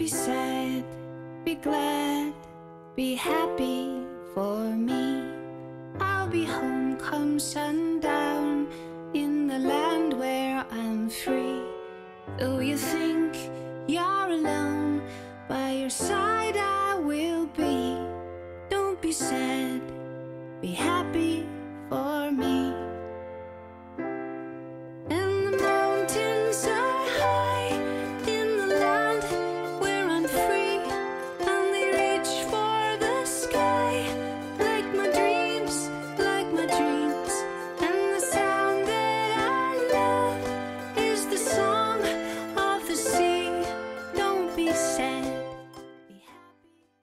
be sad, be glad, be happy for me. I'll be home come sundown in the land where I'm free. Though you think you're alone, by your side I will be. Don't be sad, be happy. she said.